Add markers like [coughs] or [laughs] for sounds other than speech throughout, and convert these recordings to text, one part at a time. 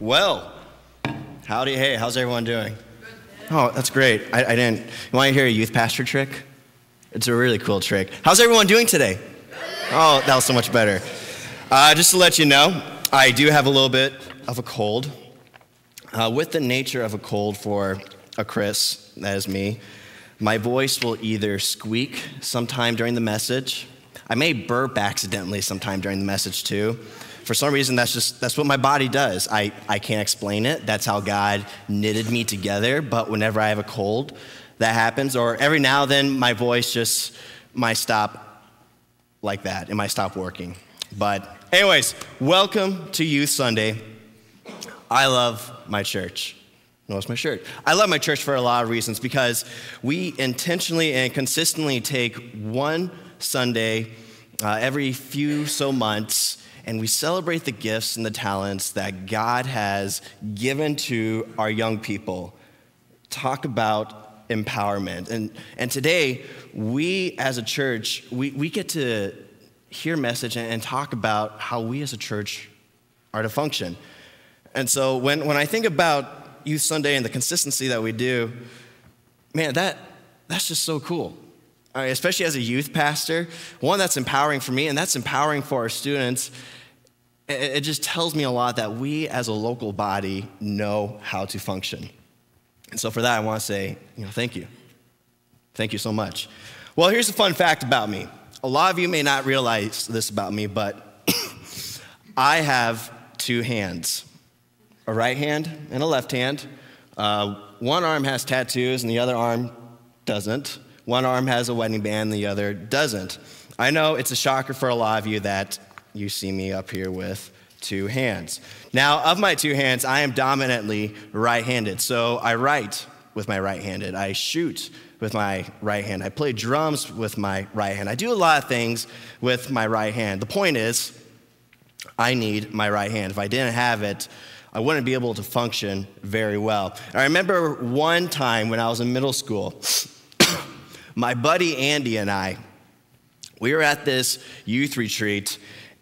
Well, howdy, hey, how's everyone doing? Oh, that's great. I, I didn't. You want to hear a youth pastor trick? It's a really cool trick. How's everyone doing today? Oh, that was so much better. Uh, just to let you know, I do have a little bit of a cold. Uh, with the nature of a cold for a Chris, that is me, my voice will either squeak sometime during the message. I may burp accidentally sometime during the message too. For some reason, that's just that's what my body does. I, I can't explain it. That's how God knitted me together. But whenever I have a cold, that happens. Or every now and then, my voice just might stop like that. It might stop working. But anyways, welcome to Youth Sunday. I love my church. Notice my shirt. I love my church for a lot of reasons because we intentionally and consistently take one Sunday uh, every few so months and we celebrate the gifts and the talents that God has given to our young people. Talk about empowerment. And, and today, we as a church, we, we get to hear message and, and talk about how we as a church are to function. And so when, when I think about Youth Sunday and the consistency that we do, man, that, that's just so cool. especially as a youth pastor, one that's empowering for me and that's empowering for our students. It, just tells me a lot that we as a local body know how to function. And so for that, I want to say, you know, thank you. Thank you so much. Well, here's a fun fact about me. A lot of you may not realize this about me, but [coughs] I have two hands a right hand and a left hand. Uh, one arm has tattoos and the other arm doesn't. One arm has a wedding band, and the other doesn't. I know it's a shocker for a lot of you that you see me up here with two hands. Now, of my two hands, I am dominantly right handed. So I write with my right handed, I shoot with my right hand, I play drums with my right hand. I do a lot of things with my right hand. The point is, I need my right hand. If I didn't have it, I wouldn't be able to function very well. I remember one time when I was in middle school, [coughs] my buddy Andy and I, we were at this youth retreat,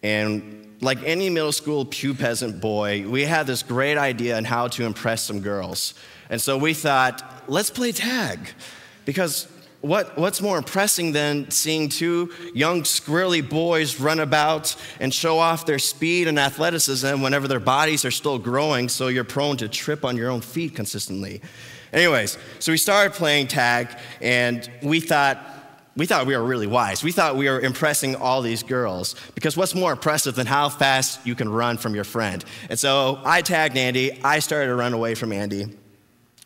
and like any middle school pew peasant boy, we had this great idea on how to impress some girls. And so we thought, let's play tag. Because what, what's more impressing than seeing two young, squirrely boys run about and show off their speed and athleticism whenever their bodies are still growing, so you're prone to trip on your own feet consistently? Anyways, so we started playing tag, and we thought, we thought we were really wise. We thought we were impressing all these girls because what's more impressive than how fast you can run from your friend? And so I tagged Andy. I started to run away from Andy.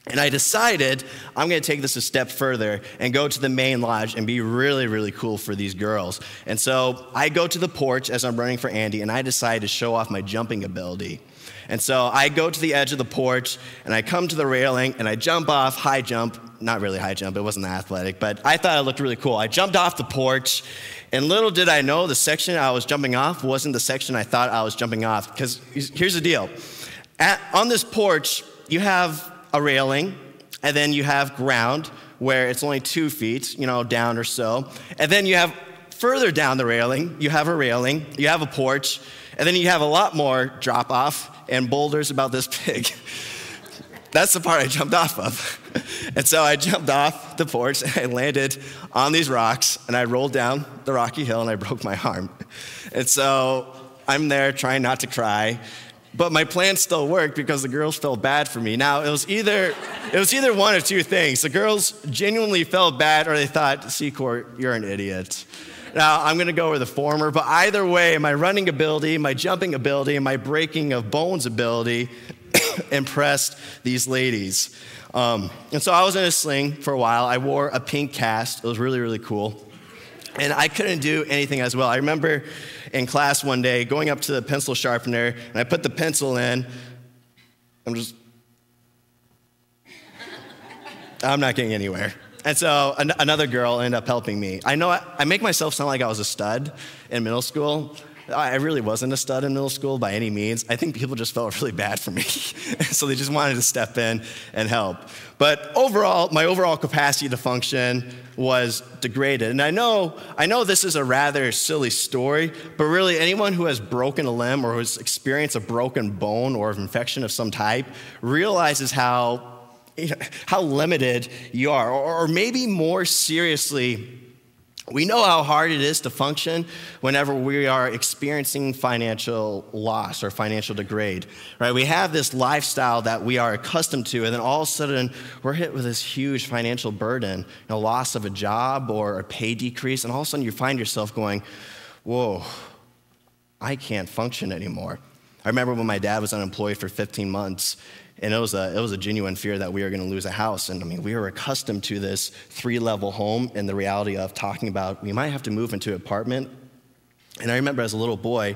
And I decided I'm going to take this a step further and go to the main lodge and be really, really cool for these girls. And so I go to the porch as I'm running for Andy, and I decide to show off my jumping ability. And so I go to the edge of the porch, and I come to the railing, and I jump off, high jump. Not really high jump, it wasn't that athletic, but I thought it looked really cool. I jumped off the porch, and little did I know the section I was jumping off wasn't the section I thought I was jumping off. Because here's the deal At, on this porch, you have a railing, and then you have ground where it's only two feet, you know, down or so. And then you have further down the railing, you have a railing, you have a porch, and then you have a lot more drop off and boulders about this big. [laughs] That's the part I jumped off of. [laughs] And so I jumped off the porch and I landed on these rocks and I rolled down the rocky hill and I broke my arm. And so I'm there trying not to cry but my plan still worked because the girls felt bad for me. Now it was either it was either one of two things. The girls genuinely felt bad, or they thought, Secor, you're an idiot. Now I'm gonna go with the former, but either way, my running ability, my jumping ability, and my breaking of bones ability [coughs] impressed these ladies. Um, and so I was in a sling for a while. I wore a pink cast. It was really, really cool. And I couldn't do anything as well. I remember in class one day going up to the pencil sharpener and I put the pencil in. I'm just, I'm not getting anywhere. And so an- another girl ended up helping me. I know I, I, make myself sound like I was a stud in middle school, I really wasn't a stud in middle school by any means. I think people just felt [laughs] really bad for me. [laughs] so they just wanted to step in and help. But overall, my overall capacity to function was degraded. And I know, I know this is a rather silly story, but really anyone who has broken a limb or has experienced a broken bone or an infection of some type realizes how [laughs] how limited you are. Or, maybe more seriously, we know how hard it is to function whenever we are experiencing financial loss or financial degrade, right? We have this lifestyle that we are accustomed to, and then all of a sudden we're hit with this huge financial burden, know, loss of a job or a pay decrease, and all of a sudden you find yourself going, whoa, I can't function anymore. I remember when my dad was unemployed for 15 months, and it was a, it was a genuine fear that we were going to lose a house. And I mean, we were accustomed to this three level home and the reality of talking about we might have to move into an apartment. And I remember as a little boy,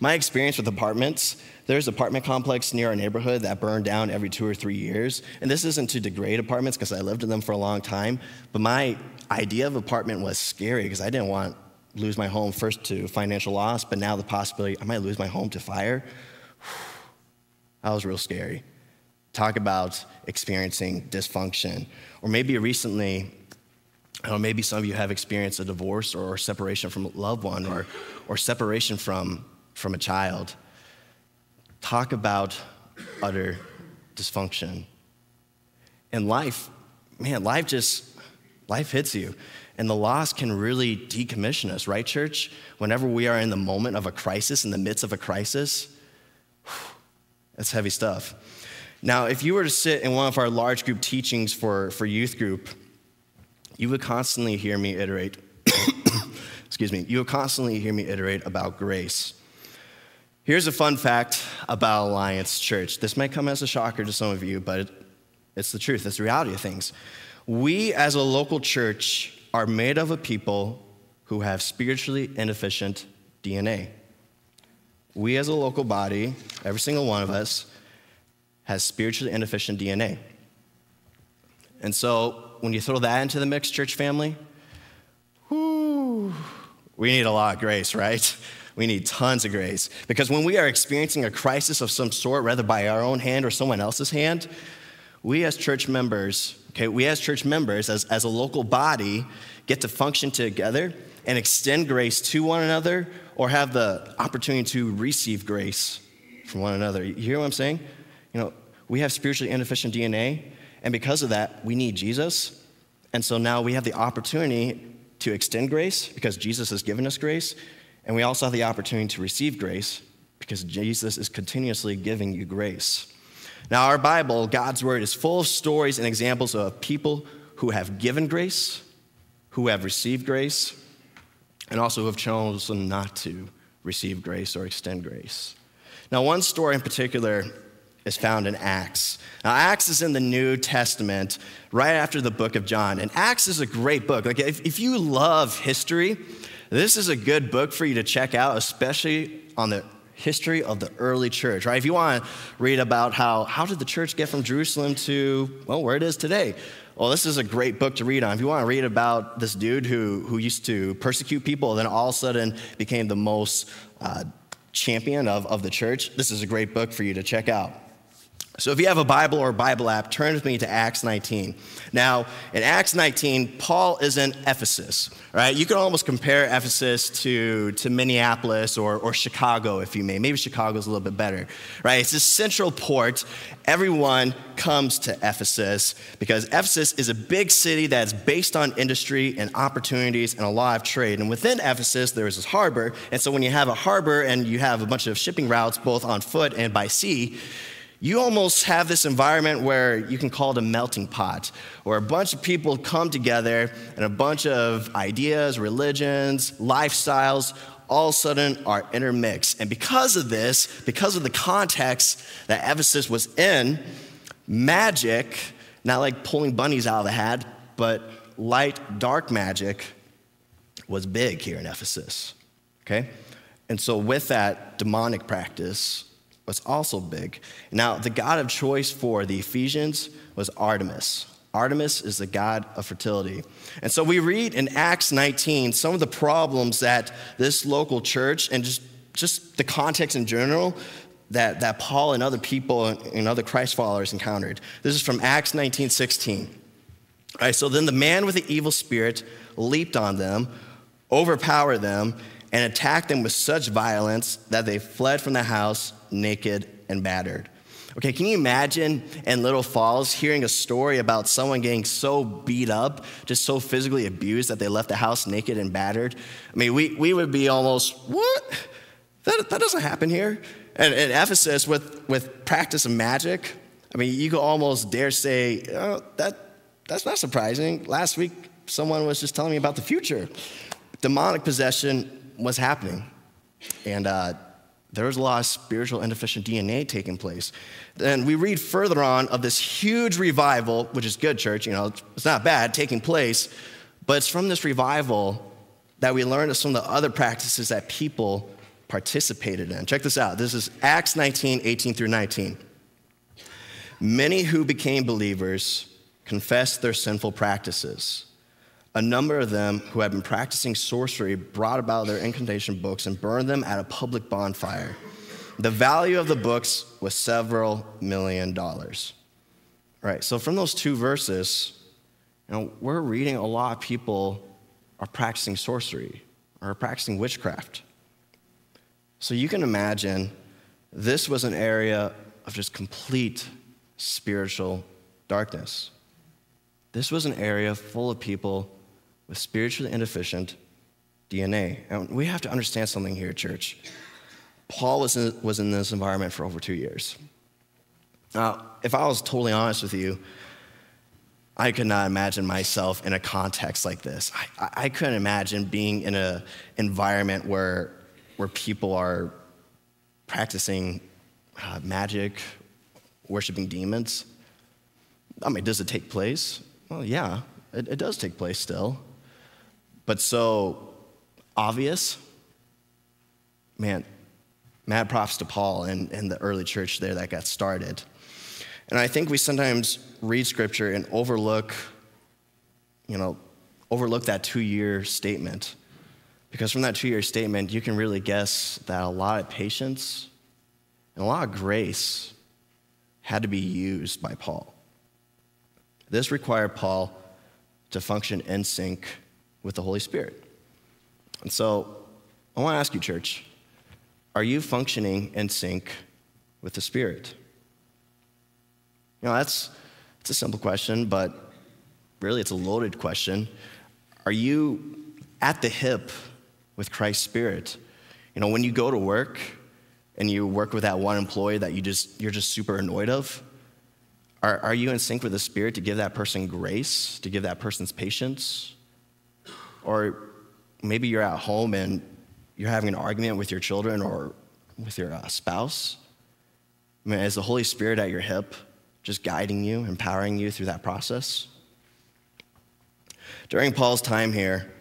my experience with apartments, there's an apartment complex near our neighborhood that burned down every two or three years. And this isn't to degrade apartments because I lived in them for a long time, but my idea of apartment was scary because I didn't want lose my home first to financial loss, but now the possibility I might lose my home to fire. [sighs] That was real scary talk about experiencing dysfunction. Or maybe recently, or maybe some of you have experienced a divorce or separation from a loved one or, or separation from, from a child. Talk about utter dysfunction. And life, man, life just, life hits you. And the loss can really decommission us, right, church? Whenever we are in the moment of a crisis, in the midst of a crisis, that's heavy stuff. Now, if you were to sit in one of our large group teachings for, for youth group, you would constantly hear me iterate, [coughs] excuse me, you would constantly hear me iterate about grace. Here's a fun fact about Alliance Church. This might come as a shocker to some of you, but it's the truth, it's the reality of things. We, as a local church, are made of a people who have spiritually inefficient DNA. We, as a local body, every single one of us, has spiritually inefficient DNA. And so when you throw that into the mix, church family, whoo, we need a lot of grace, right? We need tons of grace. Because when we are experiencing a crisis of some sort, whether by our own hand or someone else's hand, we as church members, okay, we as church members, as, as a local body, get to function together and extend grace to one another or have the opportunity to receive grace from one another. You hear what I'm saying? You know, we have spiritually inefficient DNA, and because of that, we need Jesus. And so now we have the opportunity to extend grace because Jesus has given us grace, and we also have the opportunity to receive grace because Jesus is continuously giving you grace. Now, our Bible, God's Word, is full of stories and examples of people who have given grace, who have received grace, and also who have chosen not to receive grace or extend grace. Now, one story in particular is found in Acts. Now, Acts is in the New Testament, right after the book of John. And Acts is a great book. Like, if, if you love history, this is a good book for you to check out, especially on the history of the early church, right? If you want to read about how, how did the church get from Jerusalem to, well, where it is today? Well, this is a great book to read on. If you want to read about this dude who, who used to persecute people, then all of a sudden became the most uh, champion of, of the church, this is a great book for you to check out. So if you have a Bible or a Bible app, turn with me to Acts 19. Now, in Acts 19, Paul is in Ephesus, right? You can almost compare Ephesus to, to Minneapolis or, or Chicago, if you may. Maybe Chicago's a little bit better, right? It's this central port. Everyone comes to Ephesus because Ephesus is a big city that's based on industry and opportunities and a lot of trade. And within Ephesus, there is this harbor. And so when you have a harbor and you have a bunch of shipping routes, both on foot and by sea, you almost have this environment where you can call it a melting pot, where a bunch of people come together and a bunch of ideas, religions, lifestyles all of a sudden are intermixed. And because of this, because of the context that Ephesus was in, magic, not like pulling bunnies out of the hat, but light, dark magic was big here in Ephesus. Okay? And so, with that demonic practice, was also big. Now, the god of choice for the Ephesians was Artemis. Artemis is the god of fertility. And so we read in Acts 19 some of the problems that this local church and just just the context in general that, that Paul and other people and other Christ followers encountered. This is from Acts 19 16. All right, so then the man with the evil spirit leaped on them, overpowered them, and attacked them with such violence that they fled from the house naked and battered. Okay, can you imagine in Little Falls hearing a story about someone getting so beat up, just so physically abused that they left the house naked and battered? I mean, we, we would be almost, what? That, that doesn't happen here. And in Ephesus, with, with practice of magic, I mean, you could almost dare say, oh, that, that's not surprising. Last week, someone was just telling me about the future. Demonic possession was happening. And uh, there was a lot of spiritual inefficient DNA taking place. Then we read further on of this huge revival, which is good, church, you know, it's not bad, taking place, but it's from this revival that we learn of some of the other practices that people participated in. Check this out. This is Acts 19, 18 through 19. Many who became believers confessed their sinful practices. A number of them who had been practicing sorcery brought about their incantation books and burned them at a public bonfire. The value of the books was several million dollars. Right, so from those two verses, you know, we're reading a lot of people are practicing sorcery or practicing witchcraft. So you can imagine this was an area of just complete spiritual darkness. This was an area full of people with spiritually inefficient DNA. And we have to understand something here, church. Paul was in, was in this environment for over two years. Now, if I was totally honest with you, I could not imagine myself in a context like this. I, I couldn't imagine being in an environment where where people are practicing uh, magic, worshiping demons. I mean, does it take place? Well, yeah, it, it does take place still. But so obvious, man, mad props to Paul and, and the early church there that got started. And I think we sometimes read scripture and overlook, you know, overlook that two year statement because from that two year statement, you can really guess that a lot of patience and a lot of grace had to be used by Paul. This required Paul to function in sync with the Holy Spirit. And so I want to ask you, church, are you functioning in sync with the Spirit? You know, that's it's a simple question, but really it's a loaded question. Are you at the hip with Christ's Spirit. You know, when you go to work and you work with that one employee that you just, you're just super annoyed of, are, are you in sync with the Spirit to give that person grace, to give that person's patience? Or maybe you're at home and you're having an argument with your children or with your uh, spouse. I mean, is the Holy Spirit at your hip, just guiding you, empowering you through that process? During Paul's time here,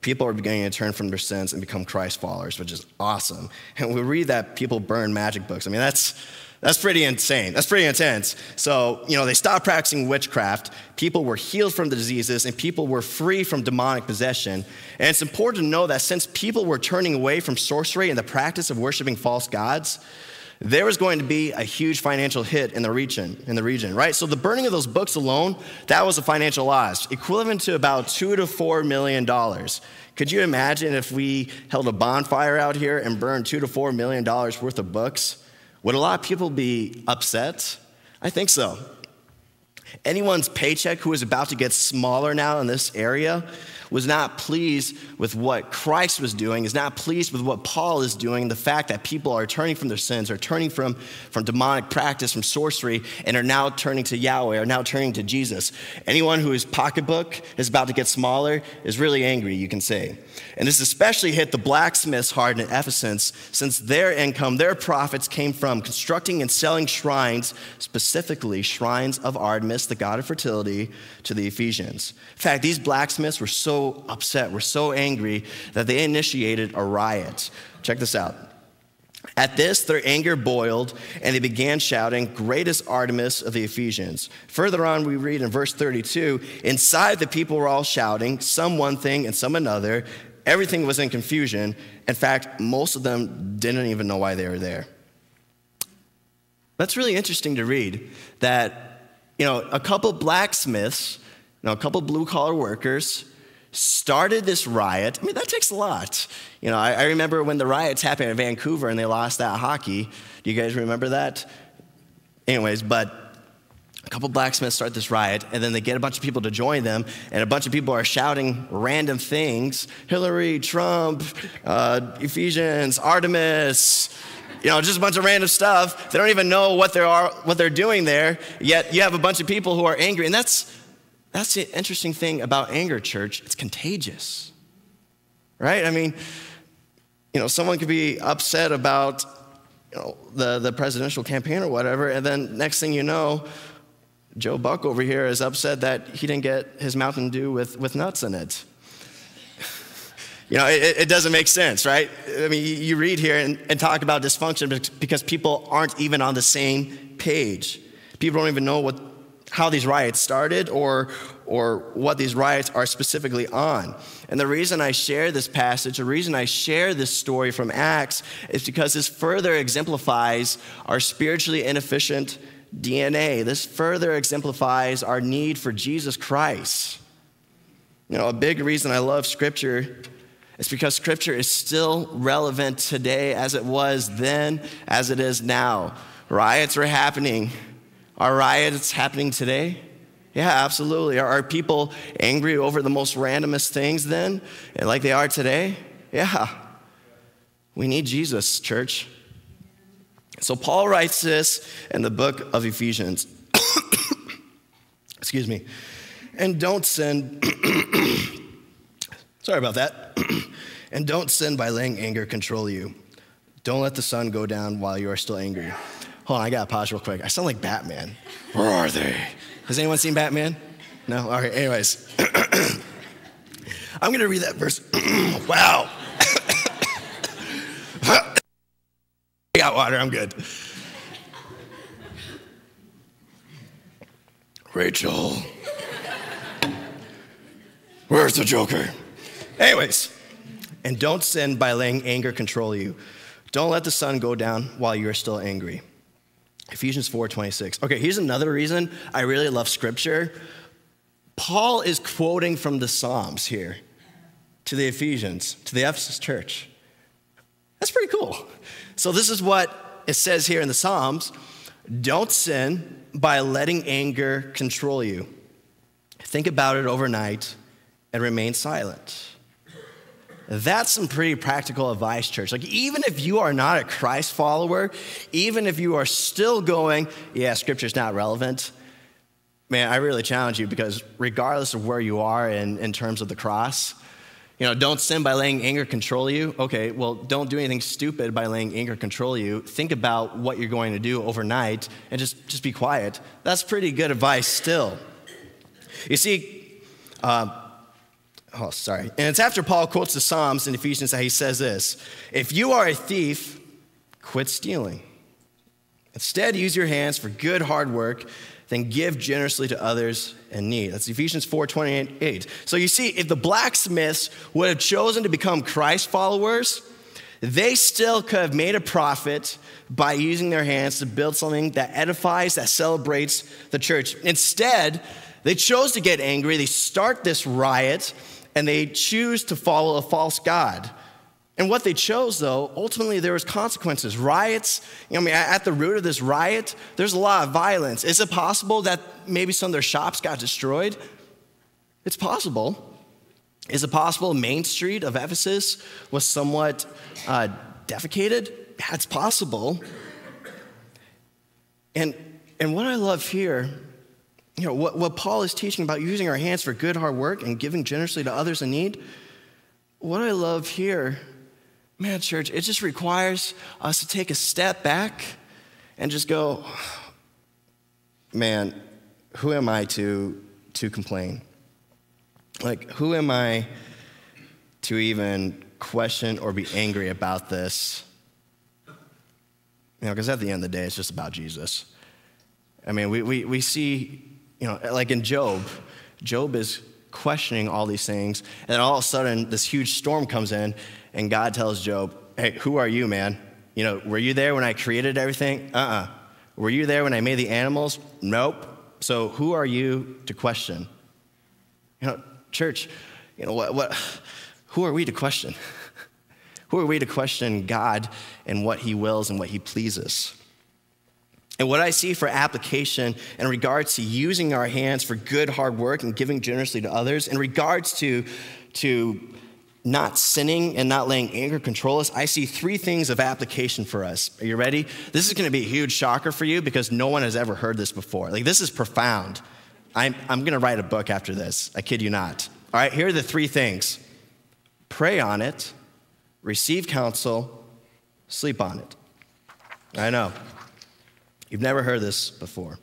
people are beginning to turn from their sins and become Christ followers, which is awesome. And we read that people burn magic books. I mean, that's that's pretty insane. That's pretty intense. So, you know, they stopped practicing witchcraft. People were healed from the diseases and people were free from demonic possession. And it's important to know that since people were turning away from sorcery and the practice of worshiping false gods, there was going to be a huge financial hit in the region, in the region, right? So the burning of those books alone, that was a financial loss, equivalent to about two to four million dollars. Could you imagine if we held a bonfire out here and burned two to four million dollars worth of books? Would a lot of people be upset? I think so. Anyone's paycheck who is about to get smaller now in this area was not pleased with what Christ was doing, is not pleased with what Paul is doing, the fact that people are turning from their sins, are turning from, from demonic practice, from sorcery, and are now turning to Yahweh, are now turning to Jesus. Anyone whose pocketbook is about to get smaller is really angry, you can say. And this especially hit the blacksmiths hard in Ephesus, since their income, their profits came from constructing and selling shrines, specifically shrines of Artemis, the god of fertility, to the Ephesians. In fact, these blacksmiths were so upset, were so angry, that they initiated a riot. Check this out. At this, their anger boiled, and they began shouting, Greatest Artemis of the Ephesians. Further on, we read in verse 32 Inside, the people were all shouting, some one thing and some another everything was in confusion. In fact, most of them didn't even know why they were there. That's really interesting to read that, you know, a couple blacksmiths, you know, a couple blue collar workers started this riot. I mean, that takes a lot. You know, I, I, remember when the riots happened in Vancouver and they lost that hockey. Do you guys remember that? Anyways, but a couple blacksmiths start this riot, and then they get a bunch of people to join them, and a bunch of people are shouting random things Hillary, Trump, uh, Ephesians, Artemis. You know, just a bunch of random stuff. They don't even know what they are, what they're doing there. Yet you have a bunch of people who are angry, and that's that's the interesting thing about anger, church. It's contagious, right? I mean, you know, someone could be upset about you know the the presidential campaign or whatever, and then next thing you know, Joe Buck over here is upset that he didn't get his Mountain Dew with, with nuts in it. You know, it, it, doesn't make sense, right? I mean, you read here and, and talk about dysfunction because people aren't even on the same page. People don't even know what, how these riots started or, or what these riots are specifically on. And the reason I share this passage, the reason I share this story from Acts, is because this further exemplifies our spiritually inefficient DNA. This further exemplifies our need for Jesus Christ. You know, a big reason I love Scripture is because Scripture is still relevant today as it was then, as it is now. Riots are happening. Are riots happening today? Yeah, absolutely. Are, are people angry over the most randomest things then, like they are today? Yeah. We need Jesus, church. So Paul writes this in the book of Ephesians. [coughs] Excuse me. And don't sin. [coughs] Sorry about that. [clears throat] and don't sin by letting anger control you. Don't let the sun go down while you are still angry. Hold on, I gotta pause real quick. I sound like Batman. Where are they? Has anyone seen Batman? No? All right, anyways. [clears throat] I'm gonna read that verse. [clears throat] wow. [coughs] I got water, I'm good. Rachel. Where's the Joker? Anyways, and don't sin by letting anger control you. Don't let the sun go down while you are still angry. Ephesians 4:26. Okay, here's another reason I really love scripture. Paul is quoting from the Psalms here to the Ephesians, to the Ephesus church. That's pretty cool. So, this is what it says here in the Psalms don't sin by letting anger control you. Think about it overnight and remain silent. That's some pretty practical advice, church. Like, even if you are not a Christ follower, even if you are still going, yeah, scripture's not relevant, man, I really challenge you because regardless of where you are in, in terms of the cross, you know, don't sin by letting anger control you. Okay, well, don't do anything stupid by letting anger control you. Think about what you're going to do overnight and just, just be quiet. That's pretty good advice still. You see, uh, oh, sorry. And it's after Paul quotes the Psalms in Ephesians that he says this If you are a thief, quit stealing. Instead, use your hands for good hard work then give generously to others in need. That's Ephesians 4 28. So you see, if the blacksmiths would have chosen to become Christ followers, they still could have made a profit by using their hands to build something that edifies, that celebrates the church. Instead, they chose to get angry, they start this riot, and they choose to follow a false God. And what they chose, though, ultimately there was consequences. Riots, you know, I mean, at the root of this riot, there's a lot of violence. Is it possible that maybe some of their shops got destroyed? It's possible. Is it possible Main Street of Ephesus was somewhat uh, defecated? It's possible. And, and what I love here, you know, what, what Paul is teaching about using our hands for good hard work and giving generously to others in need, what I love here Man, church, it just requires us to take a step back and just go, man, who am I to, to complain? Like, who am I to even question or be angry about this? You know, because at the end of the day, it's just about Jesus. I mean, we, we, we see, you know, like in Job, Job is questioning all these things. And then all of a sudden, this huge storm comes in, and God tells Job, Hey, who are you, man? You know, were you there when I created everything? Uh uh-uh. uh Were you there when I made the animals? Nope. So who are you to question? You know, church, you know, what, what, [sighs] who are we to question? [laughs] who are we to question God and what he wills and what he pleases? And what I see for application in regards to using our hands for good, hard work and giving generously to others, in regards to, to not sinning and not letting anger control us, I see three things of application for us. Are you ready? This is going to be a huge shocker for you because no one has ever heard this before. Like, this is profound. I'm, I'm going to write a book after this. I kid you not. All right, here are the three things pray on it, receive counsel, sleep on it. I know. You've never heard this before.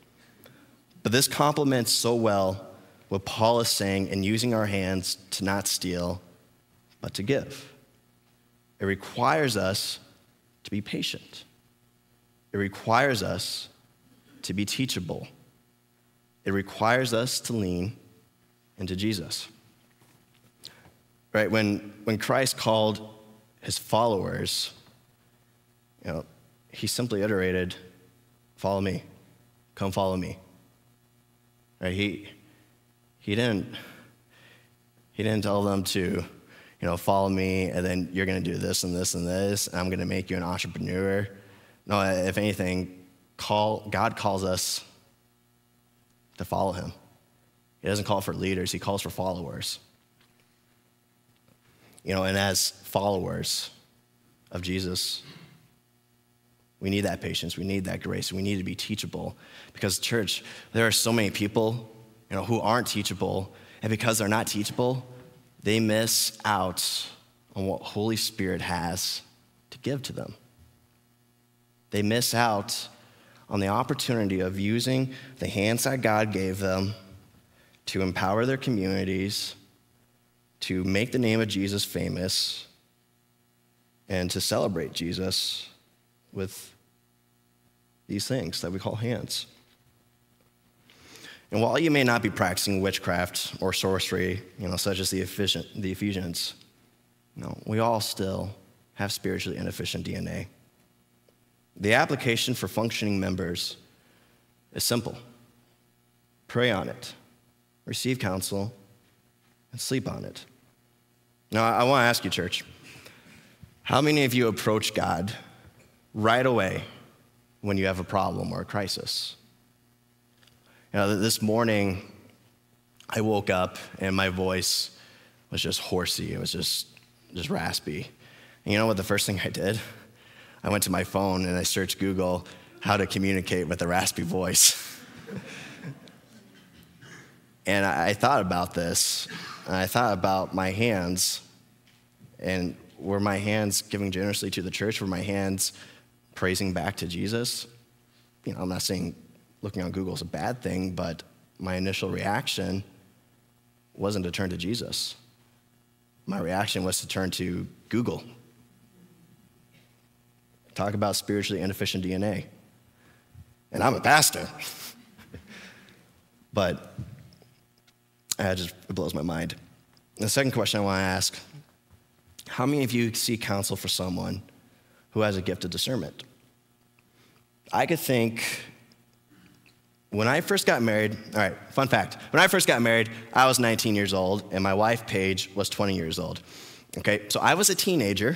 But this complements so well what Paul is saying in using our hands to not steal, but to give. It requires us to be patient, it requires us to be teachable, it requires us to lean into Jesus. Right? When, when Christ called his followers, you know, he simply iterated, Follow me. Come follow me. Right? He, he, didn't, he didn't tell them to, you know, follow me and then you're going to do this and this and this, and I'm going to make you an entrepreneur. No, if anything, call, God calls us to follow him. He doesn't call for leaders, he calls for followers. You know, and as followers of Jesus, we need that patience. We need that grace. We need to be teachable. Because, church, there are so many people you know, who aren't teachable. And because they're not teachable, they miss out on what Holy Spirit has to give to them. They miss out on the opportunity of using the hands that God gave them to empower their communities, to make the name of Jesus famous, and to celebrate Jesus with these things that we call hands. And while you may not be practicing witchcraft or sorcery, you know, such as the, efficient, the Ephesians, you know, we all still have spiritually inefficient DNA. The application for functioning members is simple pray on it, receive counsel, and sleep on it. Now, I want to ask you, church, how many of you approach God right away when you have a problem or a crisis. You know, this morning, I woke up and my voice was just horsey. It was just, just raspy. And you know what the first thing I did? I went to my phone and I searched Google how to communicate with a raspy voice. [laughs] and I, thought about this, and I thought about my hands, and were my hands giving generously to the church? Were my hands praising back to Jesus. You know, I'm not saying looking on Google is a bad thing, but my initial reaction wasn't to turn to Jesus. My reaction was to turn to Google. Talk about spiritually inefficient DNA. And I'm a pastor. [laughs] but it just it blows my mind. The second question I want to ask how many of you seek counsel for someone who has a gift of discernment. I could think when I first got married, all right, fun fact. When I first got married, I was 19 years old, and my wife, Paige, was 20 years old. Okay, so I was a teenager.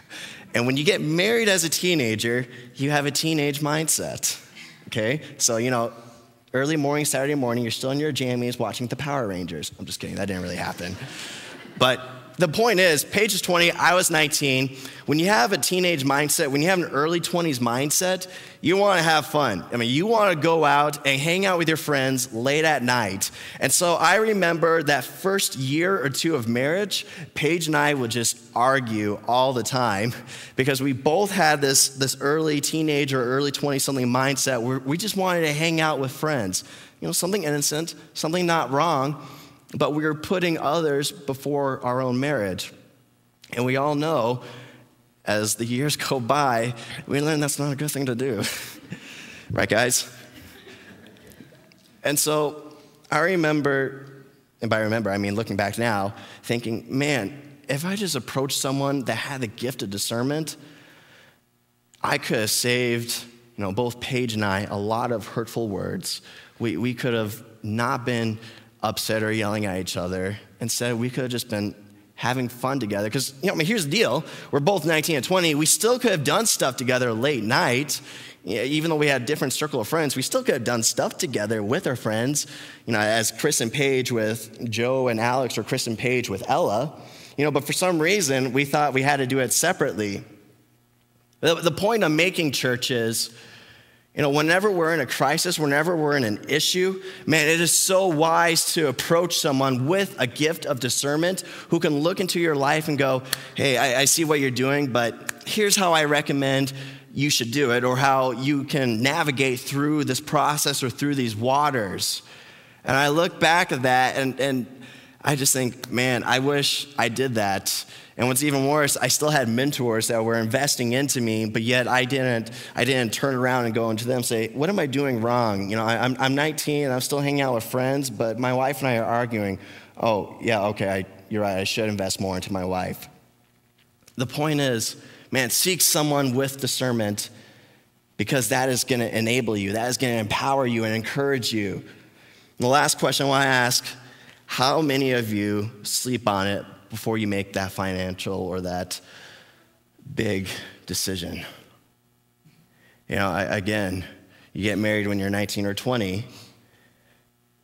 [laughs] and when you get married as a teenager, you have a teenage mindset. Okay, so, you know, early morning, Saturday morning, you're still in your jammies watching the Power Rangers. I'm just kidding, that didn't really happen. But the point is, Paige is 20, I was 19. When you have a teenage mindset, when you have an early 20s mindset, you want to have fun. I mean, you want to go out and hang out with your friends late at night. And so I remember that first year or two of marriage, Paige and I would just argue all the time [laughs] because we both had this, this early teenage or early 20 something mindset where we just wanted to hang out with friends. You know, something innocent, something not wrong but we are putting others before our own marriage. And we all know as the years go by, we learn that's not a good thing to do. [laughs] right, guys? And so I remember And by remember, I mean looking back now, thinking, man, if I just approached someone that had the gift of discernment, I could have saved, you know, both Paige and I a lot of hurtful words. We, we could have not been upset or yelling at each other. Instead, we could have just been having fun together. Because, you know, I mean, here's the deal we're both 19 and 20. We still could have done stuff together late night. even though we had a different circle of friends, we still could have done stuff together with our friends. You know, as Chris and Paige with Joe and Alex, or Chris and Paige with Ella. You know, but for some reason, we thought we had to do it separately. The, the point of making churches you know, whenever we're in a crisis, whenever we're in an issue, man, it is so wise to approach someone with a gift of discernment who can look into your life and go, hey, I, I see what you're doing, but here's how I recommend you should do it, or how you can navigate through this process or through these waters. And I look back at that and, and I just think, man, I wish I did that and what's even worse, I still had mentors that were investing into me, but yet I didn't, I didn't turn around and go into them and say, What am I doing wrong? You know, I, am I'm 19 and I'm still hanging out with friends, but my wife and I are arguing. Oh, yeah, okay, I, you're right, I should invest more into my wife. The point is, man, seek someone with discernment because that is going to enable you, that is going to empower you and encourage you. And the last question I want to ask how many of you sleep on it before you make that financial or that big decision. You know, I, again, you get married when you're 19 or 20.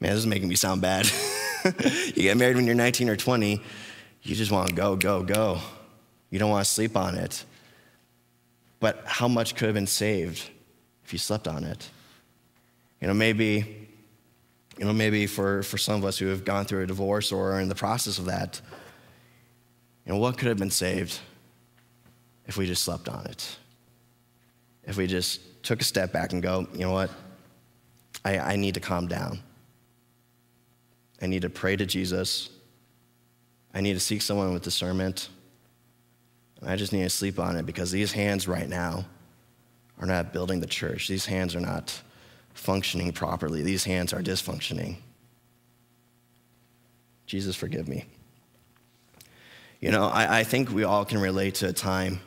Man, this is making me sound bad. [laughs] you get married when you're 19 or 20, you just want to go, go, go. You don't want to sleep on it. But how much could have been saved if you slept on it? You know, maybe, you know, maybe for, for some of us who have gone through a divorce or are in the process of that, and what could have been saved if we just slept on it? If we just took a step back and go, you know what? I, I need to calm down. I need to pray to Jesus. I need to seek someone with discernment. I just need to sleep on it because these hands right now are not building the church. These hands are not functioning properly. These hands are dysfunctioning. Jesus, forgive me. You know, I, I think we all can relate to a time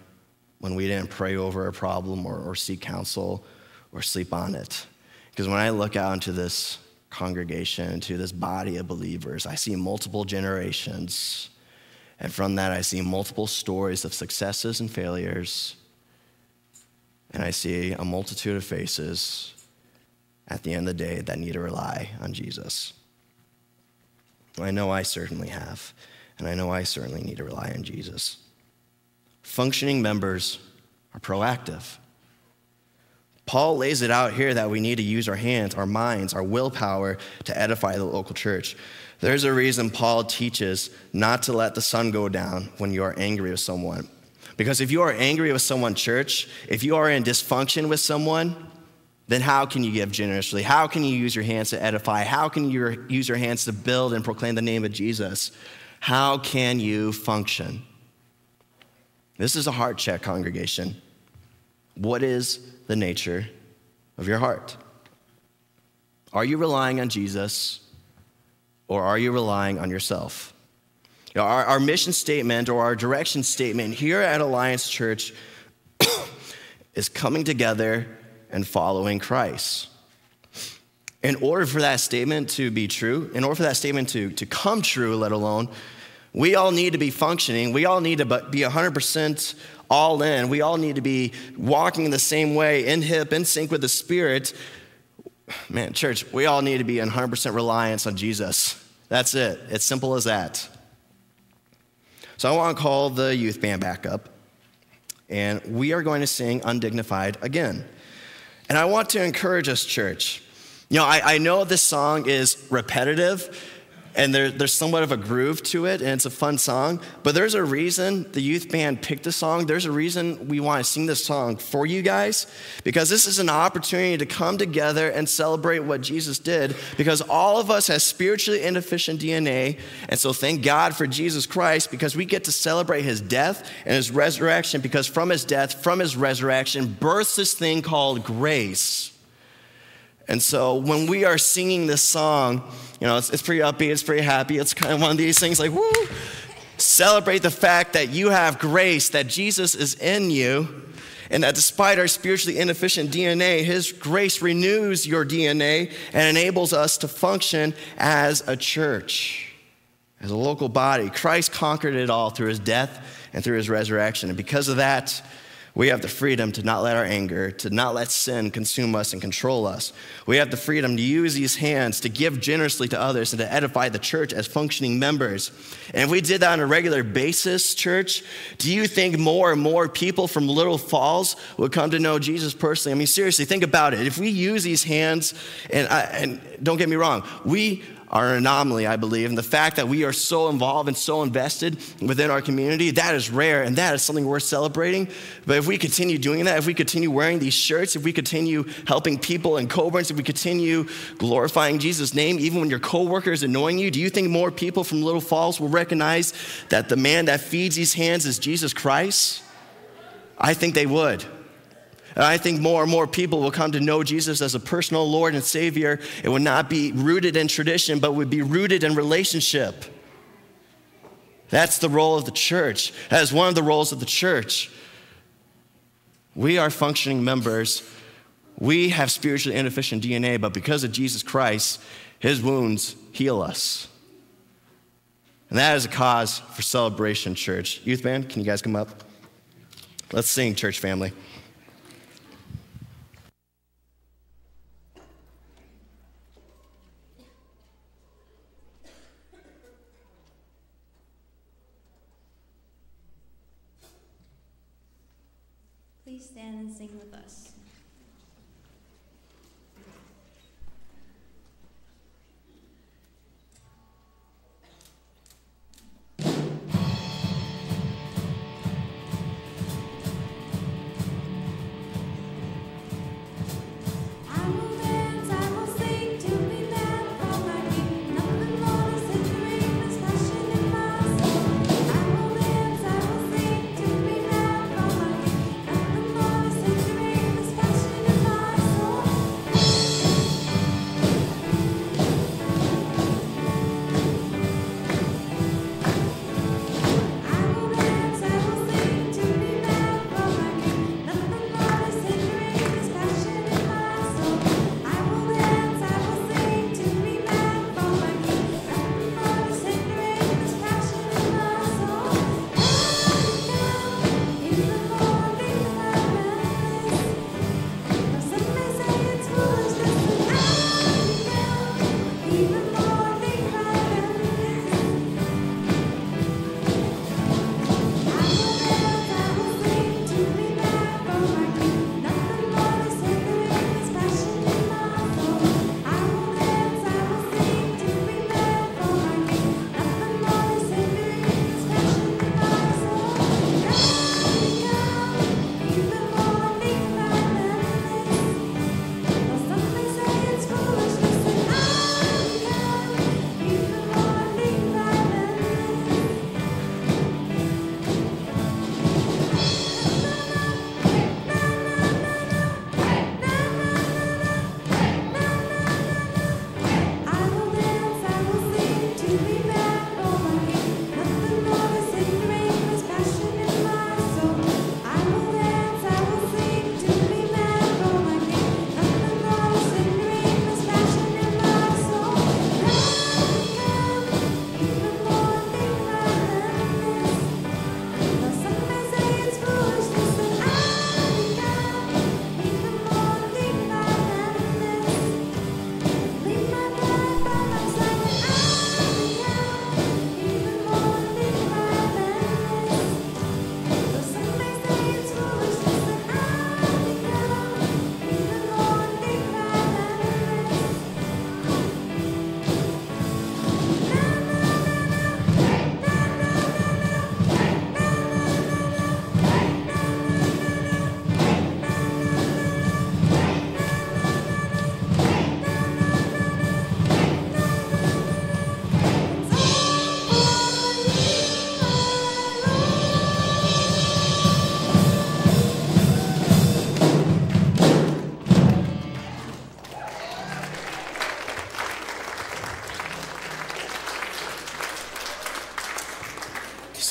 when we didn't pray over a problem or, or seek counsel or sleep on it. Because when I look out into this congregation, into this body of believers, I see multiple generations. And from that, I see multiple stories of successes and failures. And I see a multitude of faces at the end of the day that need to rely on Jesus. I know I certainly have. And I know I certainly need to rely on Jesus. Functioning members are proactive. Paul lays it out here that we need to use our hands, our minds, our willpower to edify the local church. There's a reason Paul teaches not to let the sun go down when you are angry with someone. Because if you are angry with someone, church, if you are in dysfunction with someone, then how can you give generously? How can you use your hands to edify? How can you use your hands to build and proclaim the name of Jesus? How can you function? This is a heart check, congregation. What is the nature of your heart? Are you relying on Jesus or are you relying on yourself? Our, our mission statement or our direction statement here at Alliance Church [coughs] is coming together and following Christ in order for that statement to be true, in order for that statement to, to come true, let alone, we all need to be functioning. We all need to be 100% all in. We all need to be walking the same way, in hip, in sync with the Spirit. Man, church, we all need to be in 100% reliance on Jesus. That's it. It's simple as that. So I want to call the youth band back up, and we are going to sing Undignified again. And I want to encourage us, church. You know, I, I know this song is repetitive and there, there's somewhat of a groove to it, and it's a fun song. But there's a reason the youth band picked the song. There's a reason we want to sing this song for you guys, because this is an opportunity to come together and celebrate what Jesus did. Because all of us has spiritually inefficient DNA, and so thank God for Jesus Christ, because we get to celebrate his death and his resurrection, because from his death, from his resurrection, births this thing called grace. And so when we are singing this song, you know, it's, it's pretty upbeat, it's pretty happy. It's kind of one of these things like, woo, celebrate the fact that you have grace, that Jesus is in you, and that despite our spiritually inefficient DNA, His grace renews your DNA and enables us to function as a church, as a local body. Christ conquered it all through His death and through His resurrection. And because of that, we have the freedom to not let our anger, to not let sin consume us and control us. We have the freedom to use these hands to give generously to others and to edify the church as functioning members. And if we did that on a regular basis, church, do you think more and more people from Little Falls would come to know Jesus personally? I mean, seriously, think about it. If we use these hands, and, I, and don't get me wrong, we are an anomaly, I believe. And the fact that we are so involved and so invested within our community, that is rare and that is something worth celebrating. But if we continue doing that, if we continue wearing these shirts, if we continue helping people in Coborn's, if we continue glorifying Jesus' name, even when your coworker is annoying you, do you think more people from Little Falls will recognize that the man that feeds these hands is Jesus Christ? I think they would. And I think more and more people will come to know Jesus as a personal Lord and Savior. It would not be rooted in tradition, but would be rooted in relationship. That's the role of the church. That is one of the roles of the church. We are functioning members. We have spiritually inefficient DNA, but because of Jesus Christ, his wounds heal us. And that is a cause for celebration, church. Youth band, can you guys come up? Let's sing, church family.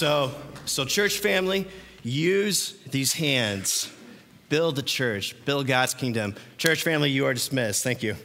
So, so church family, use these hands. Build the church, build God's kingdom. Church family, you are dismissed. Thank you.